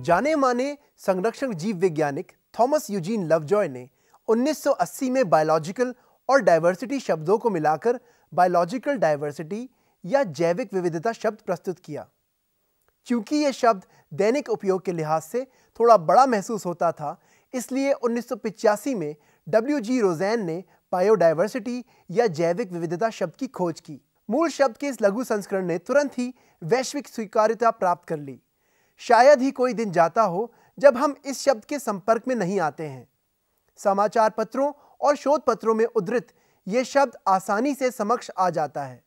जाने माने संरक्षण जीव वैज्ञानिक थॉमस यूजीन लवजॉय ने 1980 में बायोलॉजिकल और डाइवर्सिटी शब्दों को मिलाकर बायोलॉजिकल डाइवर्सिटी या जैविक विविधता शब्द प्रस्तुत किया। क्योंकि यह शब्द दैनिक उपयोग के लिहाज से थोड़ा बड़ा महसूस होता था, इसलिए 1985 में डब्ल्यू जी रोजैन ने बायोडाइवर्सिटी या जैविक विविधता शब्द की खोज की। मूल शब्द के इस लघु संस्करण ने तुरंत ही वैश्विक स्वीकार्यता प्राप्त कर ली। शायद ही कोई दिन जाता हो जब हम इस शब्द के संपर्क में नहीं आते हैं। समाचार पत्रों और शोध पत्रों में उद्धृत ये शब्द आसानी से समक्ष आ जाता है।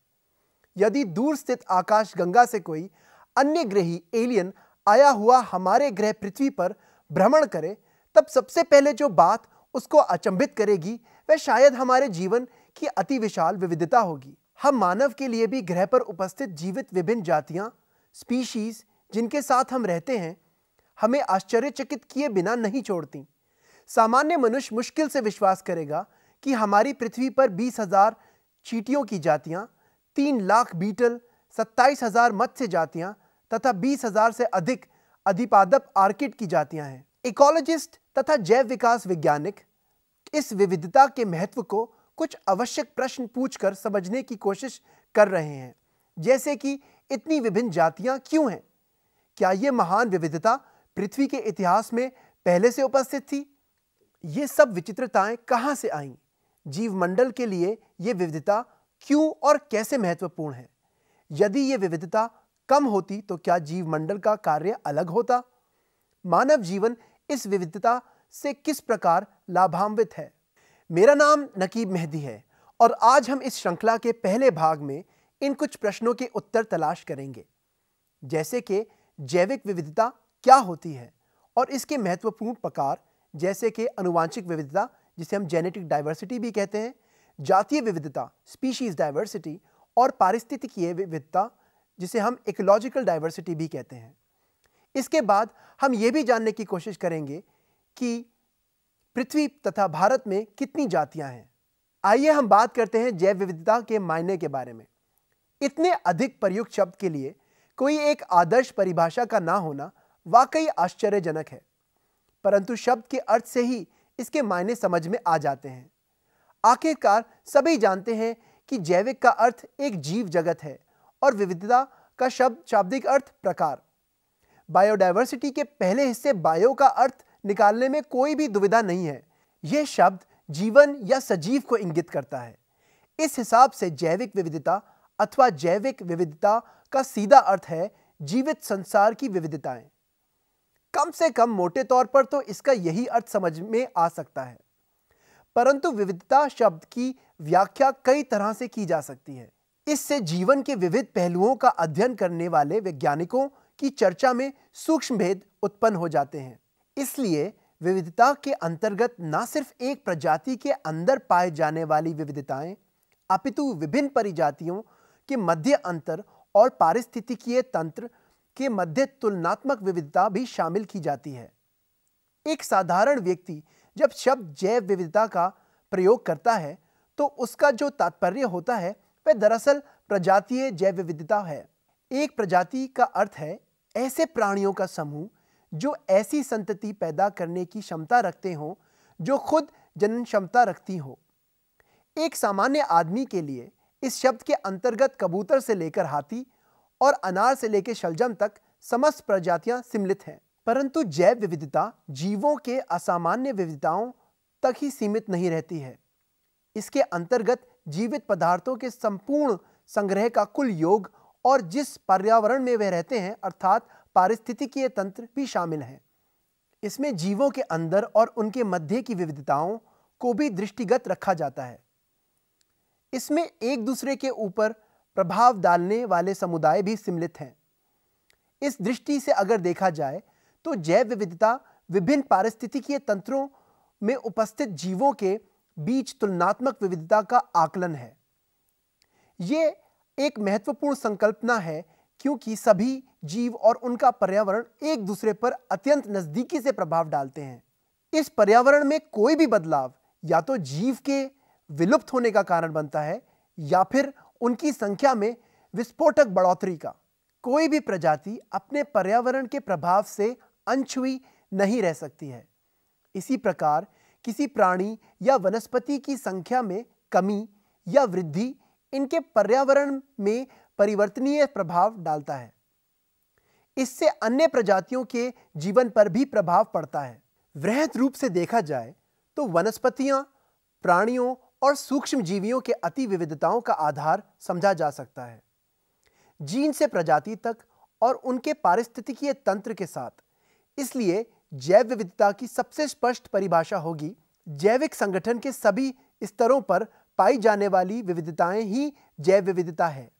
यदि दूर स्थित आकाश गंगा से कोई अन्य ग्रही एलियन आया हुआ हमारे ग्रह पृथ्वी पर भ्रमण करे, तब सबसे पहले जो बात उसको अचंभित करेगी, वह शायद हमारे जीवन की अति विशाल विविधता होगी। हम मानव के लिए भी ग्रह पर उपस्थित जीवित विभिन्न जातियाँ स्पीशीज जिनके साथ हम रहते हैं, हमें आश्चर्यचकित किए बिना नहीं छोड़ती। सामान्य मनुष्य मुश्किल से विश्वास करेगा कि हमारी पृथ्वी पर बीस हज़ार चीटियों की जातियाँ, तीन लाख बीटल, सत्ताईस हज़ार मत्स्य जातियाँ तथा बीस हज़ार से अधिक अधिपादप आर्किड की जातियाँ हैं। इकोलॉजिस्ट तथा जैव विकास वैज्ञानिक इस विविधता के महत्व को कुछ आवश्यक प्रश्न पूछकर समझने की कोशिश कर रहे हैं, जैसे कि इतनी विभिन्न जातियाँ क्यों हैं? क्या यह महान विविधता पृथ्वी के इतिहास में पहले से उपस्थित थी? ये सब विचित्रताएँ कहाँ से आईं? जीवमंडल के लिए यह विविधता क्यों और कैसे महत्वपूर्ण है? यदि यह विविधता कम होती तो क्या जीवमंडल का कार्य अलग होता? मानव जीवन इस विविधता से किस प्रकार लाभान्वित है? मेरा नाम नकीब मेहदी है और आज हम इस श्रृंखला के पहले भाग में इन कुछ प्रश्नों के उत्तर तलाश करेंगे। जैसे कि जैविक विविधता क्या होती है? और इसके महत्वपूर्ण प्रकार जैसे कि अनुवांशिक विविधता, जिसे हम जेनेटिक डाइवर्सिटी भी कहते हैं, जातीय विविधता स्पीशीज डाइवर्सिटी और पारिस्थितिकीय विविधता, जिसे हम इकोलॉजिकल डाइवर्सिटी भी कहते हैं। इसके बाद हम ये भी जानने की कोशिश करेंगे कि पृथ्वी तथा भारत में कितनी जातियाँ हैं। आइए हम बात करते हैं जैव विविधता के मायने के बारे में। इतने अधिक प्रयुक्त शब्द के लिए कोई एक आदर्श परिभाषा का ना होना वाकई आश्चर्यजनक है। परंतु शब्द के अर्थ से ही इसके मायने समझ में आ जाते हैं। आखिरकार सभी जानते हैं कि जैविक का अर्थ एक जीव जगत है और विविधता का शब्द शाब्दिक अर्थ प्रकार। बायोडाइवर्सिटी के पहले हिस्से बायो का अर्थ निकालने में कोई भी दुविधा नहीं है। यह शब्द जीवन या सजीव को इंगित करता है। इस हिसाब से जैविक विविधता अथवा जैविक विविधता का सीधा अर्थ है जीवित संसार की विविधताएँ। कम से कम मोटे तौर पर तो इसका यही अर्थ समझ में आ सकता है। परंतु विविधता शब्द की व्याख्या कई तरह से की जा सकती है। इससे जीवन के विविध पहलुओं का अध्ययन करने वाले वैज्ञानिकों की चर्चा में सूक्ष्म भेद उत्पन्न हो जाते हैं। इसलिए विविधता के अंतर्गत न सिर्फ़ एक प्रजाति के अंदर पाए जाने वाली विविधताएँ, अपितु विभिन्न परिजातियों के मध्य अंतर और पारिस्थितिकीय तंत्र के मध्य तुलनात्मक विविधता भी शामिल की जाती है। एक साधारण व्यक्ति जब शब्द जैव विविधता का प्रयोग करता है तो उसका जो तात्पर्य होता है, वह दरअसल प्रजातीय जैव विविधता है। एक प्रजाति का अर्थ है, ऐसे प्राणियों का समूह जो ऐसी संतति पैदा करने की क्षमता रखते हो, जो खुद जनन क्षमता रखती हो। एक सामान्य आदमी के लिए इस शब्द के अंतर्गत कबूतर से लेकर हाथी और अनार से लेकर शलजम तक समस्त प्रजातियाँ सम्मिलित हैं। परंतु जैव विविधता जीवों के असामान्य विविधताओं तक ही सीमित नहीं रहती है। इसके अंतर्गत जीवित पदार्थों के संपूर्ण संग्रह का कुल योग और जिस पर्यावरण में वे रहते हैं, अर्थात पारिस्थितिकीय तंत्र भी शामिल हैं। इसमें जीवों के अंदर और उनके मध्य की विविधताओं को भी दृष्टिगत रखा जाता है। इसमें एक दूसरे के ऊपर प्रभाव डालने वाले समुदाय भी सम्मिलित हैं। इस दृष्टि से अगर देखा जाए तो जैव विविधता विभिन्न पारिस्थितिकीय तंत्रों में उपस्थित जीवों के बीच तुलनात्मक विविधता का आकलन है। यह एक महत्वपूर्ण संकल्पना है, क्योंकि सभी जीव और उनका पर्यावरण एक दूसरे पर अत्यंत नजदीकी से प्रभाव डालते हैं। इस पर्यावरण में कोई भी बदलाव, या तो जीव के विलुप्त होने का कारण बनता है या फिर उनकी संख्या में विस्फोटक बढ़ोतरी का। कोई भी प्रजाति अपने पर्यावरण के प्रभाव से अनछुई नहीं रह सकती है। इसी प्रकार किसी प्राणी या वनस्पति की संख्या में कमी या वृद्धि इनके पर्यावरण में परिवर्तनीय प्रभाव डालता है। इससे अन्य प्रजातियों के जीवन पर भी प्रभाव पड़ता है। वृहद रूप से देखा जाए तो वनस्पतियाँ, प्राणियों और सूक्ष्म जीवियों के अति विविधताओं का आधार समझा जा सकता है। जीन से प्रजाति तक और उनके पारिस्थितिकीय तंत्र के साथ। इसलिए जैव विविधता की सबसे स्पष्ट परिभाषा होगी, जैविक संगठन के सभी स्तरों पर पाई जाने वाली विविधताएँ ही जैव विविधता है।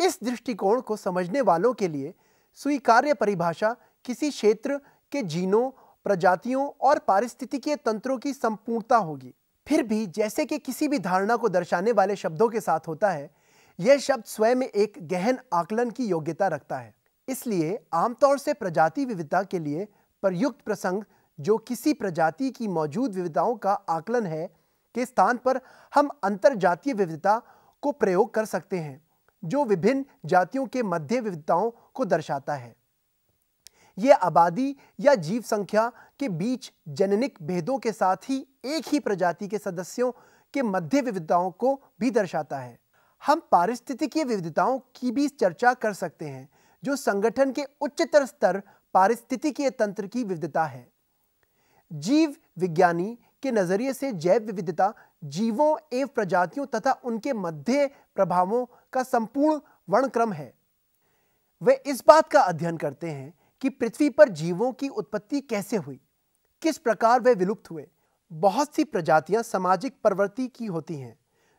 इस दृष्टिकोण को समझने वालों के लिए स्वीकार्य परिभाषा किसी क्षेत्र के जीनों, प्रजातियों और पारिस्थितिकीय तंत्रों की संपूर्णता होगी। फिर भी जैसे कि किसी भी धारणा को दर्शाने वाले शब्दों के साथ होता है, यह शब्द स्वयं में एक गहन आकलन की योग्यता रखता है। इसलिए आमतौर से प्रजाति विविधता के लिए प्रयुक्त प्रसंग, जो किसी प्रजाति की मौजूद विविधताओं का आकलन है, के स्थान पर हम अंतर जातीय विविधता को प्रयोग कर सकते हैं, जो विभिन्न जातियों के मध्य विविधताओं को दर्शाता है। यह आबादी या जीव संख्या के बीच जननिक भेदों के साथ ही एक ही प्रजाति के सदस्यों के मध्य विविधताओं को भी दर्शाता है। हम पारिस्थितिकीय विविधताओं की भी चर्चा कर सकते हैं, जो संगठन के उच्चतर स्तर पारिस्थितिकीय तंत्र की विविधता है। जीव विज्ञानी के नज़रिए से जैव विविधता जीवों एवं प्रजातियों तथा उनके मध्य प्रभावों का संपूर्ण वर्णक्रम है। वे इस बात का अध्ययन करते हैं कि पृथ्वी पर जीवों की उत्पत्ति कैसे हुई? किस प्रकार वे विलुप्त हुए? बहुत सी प्रजातियाँ सामाजिक प्रवृत्ति की होती हैं,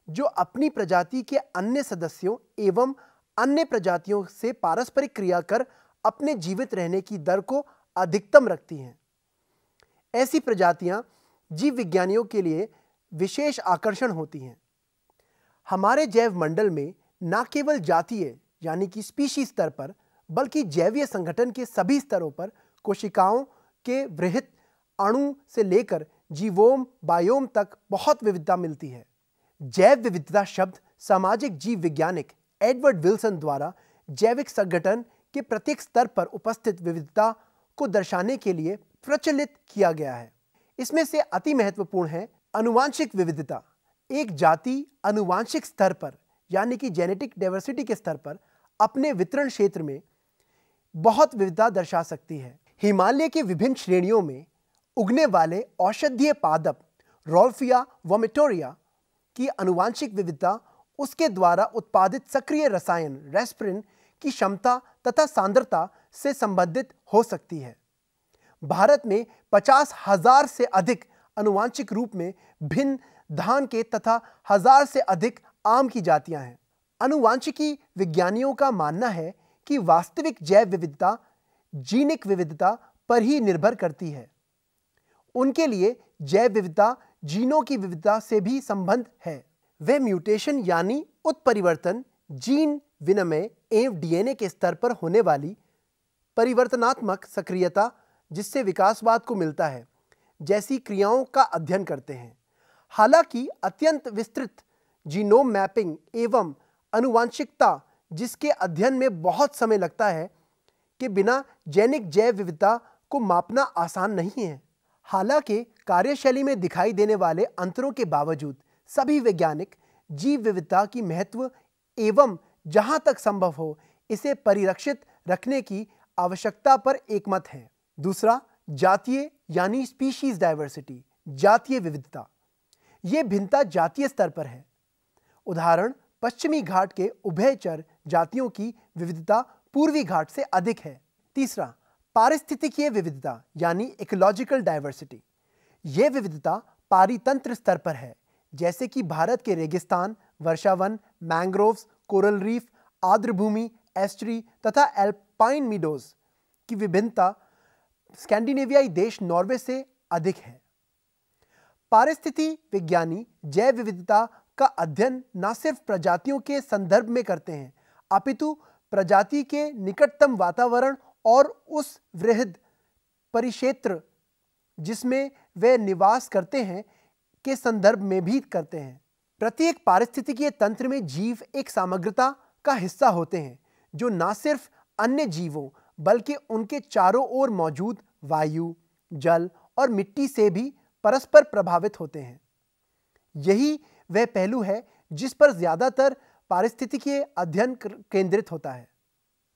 जो अपनी प्रजाति के अन्य सदस्यों एवं अन्य प्रजातियों से पारस्परिक क्रिया कर अपने जीवित रहने की दर को अधिकतम रखती हैं। ऐसी प्रजातियाँ जीव विज्ञानियों के लिए विशेष आकर्षण होती हैं। हमारे जैव मंडल में न केवल जातीय, यानी कि स्पीशी स्तर पर बल्कि जैवीय संगठन के सभी स्तरों पर कोशिकाओं के वृहित अणु से लेकर जीवोम, बायोम तक बहुत विविधता मिलती है। जैव विविधता शब्द सामाजिक जीव वैज्ञानिक एडवर्ड विल्सन द्वारा जैविक संगठन के प्रत्येक स्तर पर उपस्थित विविधता को दर्शाने के लिए प्रचलित किया गया है। इसमें से अति महत्वपूर्ण है अनुवांशिक विविधता। एक जाति अनुवांशिक स्तर पर, यानी कि जेनेटिक डाइवर्सिटी के स्तर पर, अपने वितरण क्षेत्र में बहुत विविधता दर्शा सकती है। हिमालय की विभिन्न श्रेणियों में उगने वाले औषधीय पादप रोल्फिया वोमिटोरिया की अनुवांशिक विविधता, उसके द्वारा उत्पादित सक्रिय रसायन रेस्प्रिन की क्षमता तथा सांद्रता से संबंधित हो सकती है। भारत में पचास हज़ार से अधिक अनुवांशिक रूप में भिन्न धान के तथा हज़ार से अधिक आम की जातियाँ हैं। अनुवांशिकी विज्ञानियों का मानना है कि वास्तविक जैव विविधता, जीनिक विविधता पर ही निर्भर करती है। उनके लिए जैव विविधता जीनों की विविधता से भी संबंध है। वे म्यूटेशन यानी उत्परिवर्तन, जीन विनिमय एवं डीएनए के स्तर पर होने वाली परिवर्तनात्मक सक्रियता जिससे विकासवाद को मिलता है, जैसी क्रियाओं का अध्ययन करते हैं। हालाँकि अत्यंत विस्तृत जीनोम मैपिंग एवं अनुवांशिकता जिसके अध्ययन में बहुत समय लगता है के बिना जैनिक जैव विविधता को मापना आसान नहीं है। हालाँकि कार्यशैली में दिखाई देने वाले अंतरों के बावजूद सभी वैज्ञानिक जीव विविधता की महत्व एवं जहाँ तक संभव हो, इसे परिरक्षित रखने की आवश्यकता पर एकमत है। दूसरा, जातीय यानी स्पीशीज डाइवर्सिटी जातीय विविधता। यह भिन्नता जातीय स्तर पर है। उदाहरण पश्चिमी घाट के उभयचर जातियों की विविधता पूर्वी घाट से अधिक है। तीसरा पारिस्थितिकीय विविधता, यानी इकोलॉजिकल डाइवर्सिटी यह विविधता पारितंत्र स्तर पर है। जैसे कि भारत के रेगिस्तान, वर्षावन मैंग्रोव्स कोरल रीफ आर्द्रभूमि एस्ट्री तथा एल्पाइन मीडोज की विभिन्नता स्कैंडिनेवियाई देश नॉर्वे से अधिक है। पारिस्थिति विज्ञानी जैव विविधता का अध्ययन न सिर्फ़ प्रजातियों के संदर्भ में करते हैं, अपितु प्रजाति के निकटतम वातावरण और उस वृहद परिक्षेत्र जिसमें वे निवास करते हैं के संदर्भ में भी करते हैं। प्रत्येक पारिस्थितिकीय तंत्र में जीव एक सामग्रता का हिस्सा होते हैं, जो न सिर्फ़ अन्य जीवों, बल्कि उनके चारों ओर मौजूद वायु, जल और मिट्टी से भी परस्पर प्रभावित होते हैं। यही वह पहलू है जिस पर ज़्यादातर पारिस्थितिकीय अध्ययन केंद्रित होता है।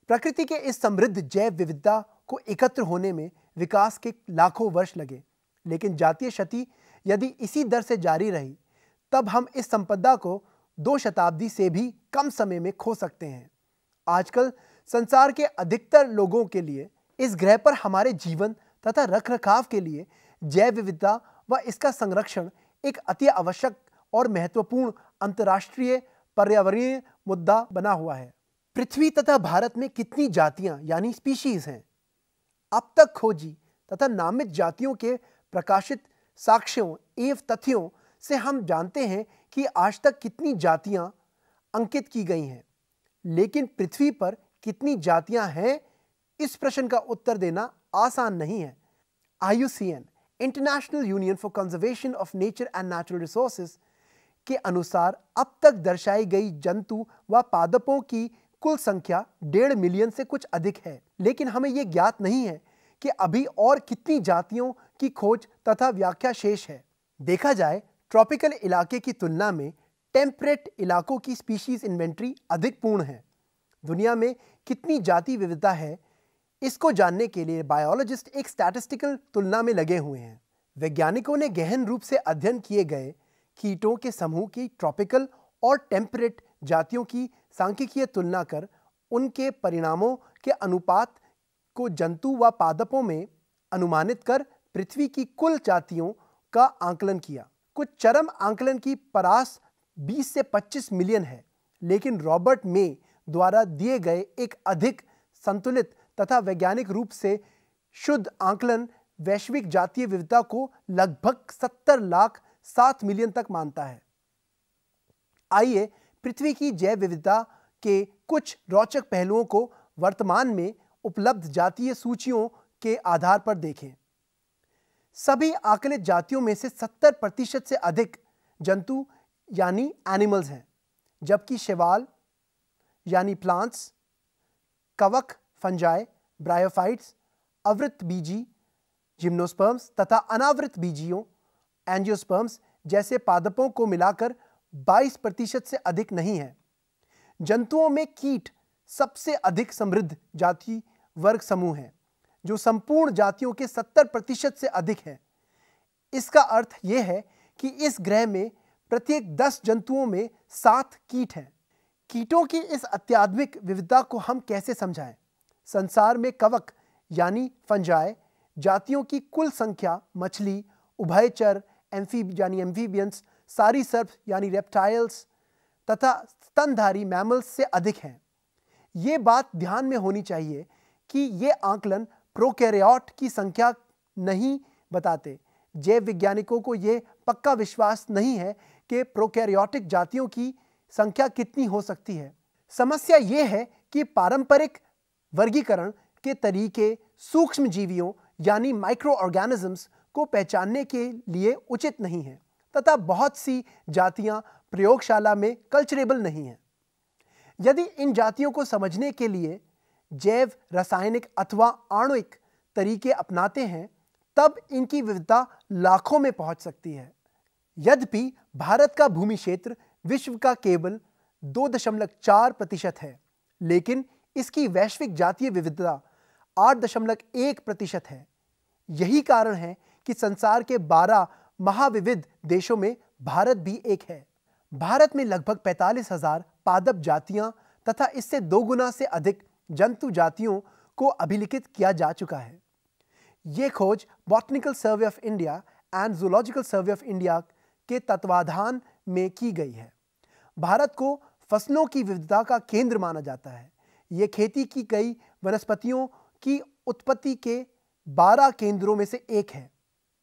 प्रकृति के इस समृद्ध जैव विविधता को एकत्र होने में विकास के लाखों वर्ष लगे, लेकिन जातीय क्षति यदि इसी दर से जारी रही, तब हम इस संपदा को दो शताब्दी से भी कम समय में खो सकते हैं। आजकल संसार के अधिकतर लोगों के लिए इस ग्रह पर हमारे जीवन तथा रखरखाव के लिए जैव विविधता व इसका संरक्षण एक अति आवश्यक और महत्वपूर्ण अंतर्राष्ट्रीय पर्यावरणीय मुद्दा बना हुआ है। पृथ्वी तथा भारत में कितनी जातियाँ, यानी स्पीशीज हैं? अब तक खोजी तथा नामित जातियों के प्रकाशित साक्ष्यों, एवं तथ्यों से हम जानते हैं कि आज तक कितनी जातियाँ अंकित की गई हैं। लेकिन पृथ्वी पर कितनी जातियाँ हैं, इस प्रश्न का उत्तर देना आसान नहीं है। IUCN international union for conservation of nature and natural resources के अनुसार अब तक दर्शाई गई जंतु व पादपों की कुल संख्या डेढ़ मिलियन से कुछ अधिक है। लेकिन हमें यह ज्ञात नहीं है कि अभी और कितनी जातियों की खोज तथा व्याख्या शेष है। देखा जाए, ट्रॉपिकल इलाके की तुलना में टेम्परेट इलाकों की स्पीशीज इन्वेंट्री अधिक पूर्ण है। दुनिया में कितनी जाति विविधता है इसको जानने के लिए बायोलॉजिस्ट एक स्टैटिस्टिकल तुलना में लगे हुए हैं। वैज्ञानिकों ने गहन रूप से अध्ययन किए गए कीटों के समूह की ट्रॉपिकल और टेम्परेट जातियों की सांख्यिकीय तुलना कर उनके परिणामों के अनुपात को जंतु व पादपों में अनुमानित कर पृथ्वी की कुल जातियों का आंकलन किया। कुछ चरम आंकलन की परास 20 से 25 मिलियन है, लेकिन रॉबर्ट मे द्वारा दिए गए एक अधिक संतुलित तथा वैज्ञानिक रूप से शुद्ध आंकलन वैश्विक जातीय विविधता को लगभग 70 लाख 7 मिलियन तक मानता है। आइए पृथ्वी की जैव विविधता के कुछ रोचक पहलुओं को वर्तमान में उपलब्ध जातीय सूचियों के आधार पर देखें। सभी आकलित जातियों में से 70 प्रतिशत से अधिक जंतु यानी एनिमल्स हैं, जबकि शेवाल यानी प्लांट्स कवक फंजाई, ब्रायोफाइट्स, अवृत बीजी, जिम्नोस्पर्म्स तथा अनावृत बीजियों, एंजियोस्पर्म्स जैसे पादपों को मिलाकर 22 प्रतिशत से अधिक नहीं है। जंतुओं में कीट सबसे अधिक समृद्ध जाति वर्ग समूह है, जो संपूर्ण जातियों के 70 प्रतिशत से अधिक है। इसका अर्थ यह है कि इस ग्रह में प्रत्येक 10 जंतुओं में सात कीट हैं। कीटों की इस अत्याधुनिक विविधता को हम कैसे समझाएँ? संसार में कवक, यानी फंजाए, जातियों की कुल संख्या, मछली, उभयचर एम्फीब यानी एम्फीबियंस, सारी सर्फ यानी रेप्टाइल्स तथा स्तनधारी मैमल्स से अधिक हैं। ये बात ध्यान में होनी चाहिए कि ये आंकलन प्रोकैरियोट की संख्या नहीं बताते। जैव वैज्ञानिकों को यह पक्का विश्वास नहीं है कि प्रोकैरियोटिक जातियों की संख्या कितनी हो सकती है। समस्या ये है कि पारंपरिक वर्गीकरण के तरीके सूक्ष्म जीवियों यानी माइक्रो ऑर्गेनिजम्स को पहचानने के लिए उचित नहीं है, तथा बहुत सी जातियाँ प्रयोगशाला में कल्चरेबल नहीं हैं। यदि इन जातियों को समझने के लिए जैव, रासायनिक अथवा आणुक तरीके अपनाते हैं, तब इनकी विविधता लाखों में पहुँच सकती है। यद्यपि भारत का भूमि क्षेत्र विश्व का केवल 2.4 प्रतिशत है, लेकिन इसकी वैश्विक जातीय विविधता 8.1 प्रतिशत है। यही कारण है कि संसार के 12 महाविविध देशों में भारत भी एक है। भारत में लगभग पैंतालीस हज़ार पादप जातियाँ तथा इससे दो गुना से अधिक जंतु जातियों को अभिलिखित किया जा चुका है। ये खोज botanical survey of India and zoological survey of India के तत्वाधान में की गई है। भारत को फ़सलों की विविधता का केंद्र माना जाता है। ये खेती की गई वनस्पतियों की उत्पत्ति के 12 केंद्रों में से एक है।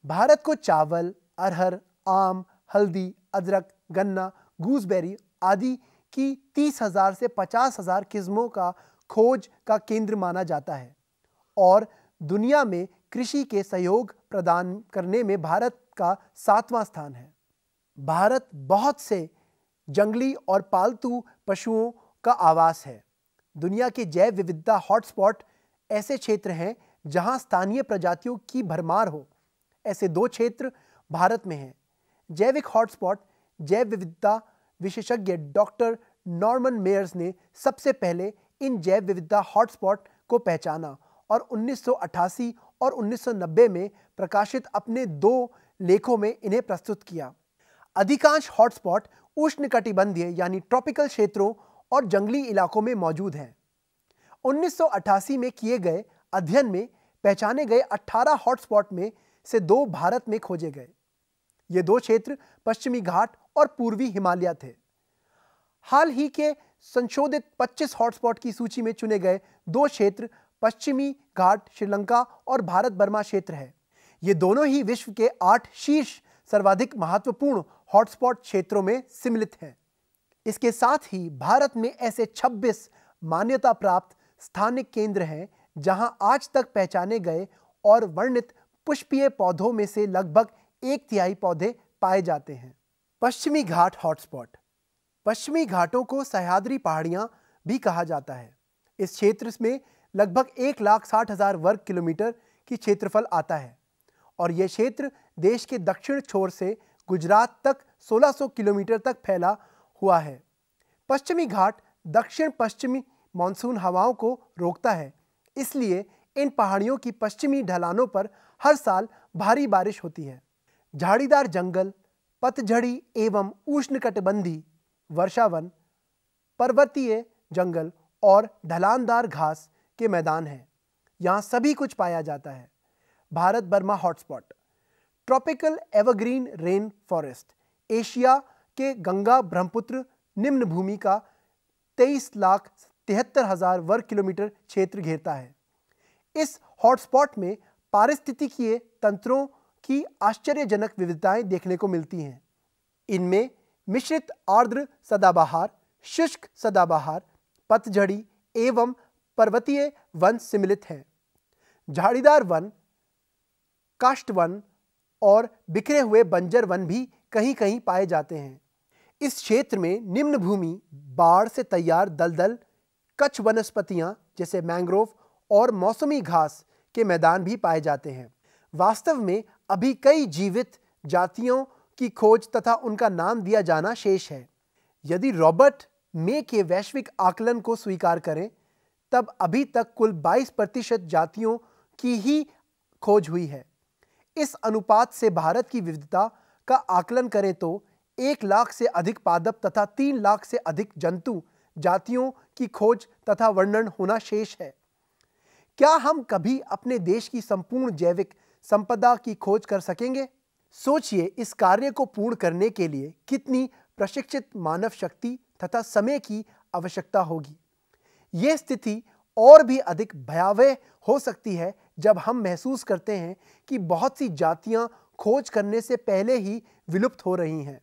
भारत को चावल, अरहर, आम, हल्दी, अदरक, गन्ना, गूसबेरी आदि की तीस हज़ार से पचास हज़ार किस्मों का खोज का केंद्र माना जाता है और दुनिया में कृषि के सहयोग प्रदान करने में भारत का सातवां स्थान है। भारत बहुत से जंगली और पालतू पशुओं का आवास है। दुनिया के जैव विविधता हॉटस्पॉट ऐसे क्षेत्र हैं जहाँ स्थानीय प्रजातियों की भरमार हो। ऐसे दो क्षेत्र भारत में हैं। जैविक हॉटस्पॉट, जैव विविधता विशेषज्ञ डॉक्टर नॉर्मन मेयर्स ने सबसे पहले इन जैव विविधता हॉटस्पॉट को पहचाना और 1988 और 1990 में प्रकाशित अपने दो लेखों में इन्हें प्रस्तुत किया। अधिकांश हॉटस्पॉट उष्णकटिबंधीय यानी ट्रॉपिकल क्षेत्रों और जंगली इलाकों में मौजूद हैं। 1988 में किए गए अध्ययन में पहचाने गए 18 हॉटस्पॉट में से दो भारत में खोजे गए। ये दो क्षेत्र पश्चिमी घाट और पूर्वी हिमालय थे। हाल ही के संशोधित 25 हॉटस्पॉट की सूची में चुने गए दो क्षेत्र पश्चिमी घाट श्रीलंका और भारत बर्मा क्षेत्र है। ये दोनों ही विश्व के आठ शीर्ष सर्वाधिक महत्वपूर्ण हॉटस्पॉट क्षेत्रों में सम्मिलित हैं। इसके साथ ही भारत में ऐसे 26 मान्यता प्राप्त स्थानिक केंद्र हैं, जहाँ आज तक पहचाने गए और वर्णित पुष्पीय पौधों में से लगभग एक तिहाई पौधे पाए जाते हैं। पश्चिमी घाट हॉटस्पॉट। पश्चिमी घाटों को सह्याद्री पहाड़ियाँ भी कहा जाता है। इस क्षेत्र में लगभग एक लाख साठ हज़ार वर्ग किलोमीटर की क्षेत्रफल आता है और यह क्षेत्र देश के दक्षिण छोर से गुजरात तक 1600 किलोमीटर तक फैला हुआ है। पश्चिमी घाट दक्षिण पश्चिमी मानसून हवाओं को रोकता है, इसलिए इन पहाड़ियों की पश्चिमी ढलानों पर हर साल भारी बारिश होती है। झाड़ीदार जंगल, पतझड़ी एवं उष्णकटिबंधी वर्षावन, पर्वतीय जंगल और ढलानदार घास के मैदान हैं। यहाँ सभी कुछ पाया जाता है। Bharat Burma hotspot, tropical evergreen rain forest, Asia के गंगा ब्रह्मपुत्र निम्न भूमि का तेईस लाख तिहत्तर हज़ार वर्ग किलोमीटर क्षेत्र घेरता है। इस हॉटस्पॉट में पारिस्थितिकीय तंत्रों की आश्चर्यजनक विविधताएँ देखने को मिलती हैं। इनमें मिश्रित आर्द्र सदाबहार, शुष्क सदाबहार, पतझड़ी एवं पर्वतीय वन सम्मिलित हैं। झाड़ीदार वन काष्ट वन और बिखरे हुए बंजर वन भी कहीं कहीं पाए जाते हैं। इस क्षेत्र में निम्न भूमि, बाढ़ से तैयार दलदल, कच्छ वनस्पतियाँ जैसे मैंग्रोव और मौसमी घास के मैदान भी पाए जाते हैं। वास्तव में अभी कई जीवित जातियों की खोज तथा उनका नाम दिया जाना शेष है। यदि रॉबर्ट मे के वैश्विक आकलन को स्वीकार करें, तब अभी तक कुल 22 प्रतिशत जातियों की ही खोज हुई है। इस अनुपात से भारत की विविधता का आकलन करें तो एक लाख से अधिक पादप तथा तीन लाख से अधिक जंतु, जातियों की खोज तथा वर्णन होना शेष है। क्या हम कभी अपने देश की संपूर्ण जैविक संपदा की खोज कर सकेंगे? सोचिए इस कार्य को पूर्ण करने के लिए कितनी प्रशिक्षित मानव शक्ति तथा समय की आवश्यकता होगी। यह स्थिति और भी अधिक भयावह हो सकती है जब हम महसूस करते हैं कि बहुत सी जातियाँ खोज करने से पहले ही विलुप्त हो रही हैं।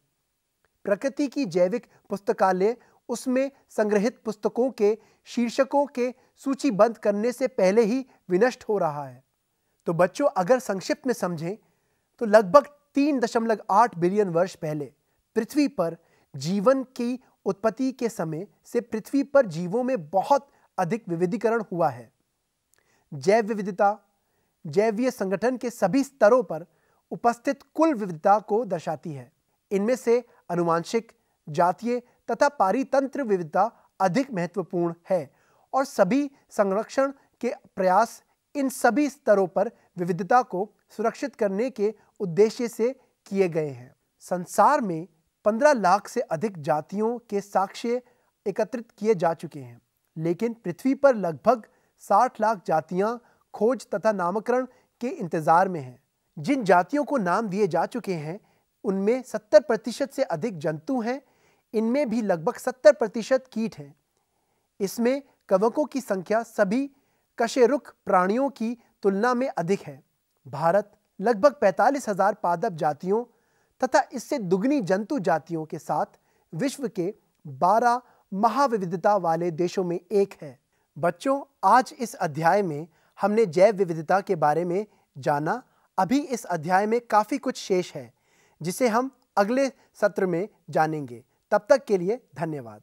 प्रकृति की जैविक पुस्तकालय, उसमें संग्रहित पुस्तकों के, शीर्षकों के सूचीबद्ध करने से पहले ही विनष्ट हो रहा है। तो बच्चों, अगर संक्षिप्त में समझें तो लगभग तीन दशमलव आठ बिलियन वर्ष पहले पृथ्वी पर जीवन की उत्पत्ति के समय से पृथ्वी पर जीवों में बहुत अधिक विविधीकरण हुआ है। जैव विविधता, जैवीय संगठन के सभी स्तरों पर उपस्थित कुल विविधता को दर्शाती है। इनमें से अनुवांशिक जातीय तथा पारितंत्र विविधता अधिक महत्वपूर्ण है और सभी संरक्षण के प्रयास इन सभी स्तरों पर विविधता को सुरक्षित करने के उद्देश्य से किए गए हैं। संसार में 15 लाख से अधिक जातियों के साक्ष्य एकत्रित किए जा चुके हैं, लेकिन पृथ्वी पर लगभग 60 लाख जातियाँ खोज तथा नामकरण के इंतज़ार में हैं। जिन जातियों को नाम दिए जा चुके हैं उनमें 70 प्रतिशत से अधिक जंतु हैं, इनमें भी लगभग 70 प्रतिशत कीट हैं। इसमें कवकों की संख्या सभी कशेरुख प्राणियों की तुलना में अधिक है। भारत लगभग पैंतालीस हज़ार पादप जातियों तथा इससे दुगनी जंतु जातियों के साथ विश्व के 12 महाविविधता वाले देशों में एक है। बच्चों, आज इस अध्याय में हमने जैव विविधता के बारे में जाना। अभी इस अध्याय में काफ़ी कुछ शेष है। जिसे हम अगले सत्र में जानेंगे। तब तक के लिए धन्यवाद।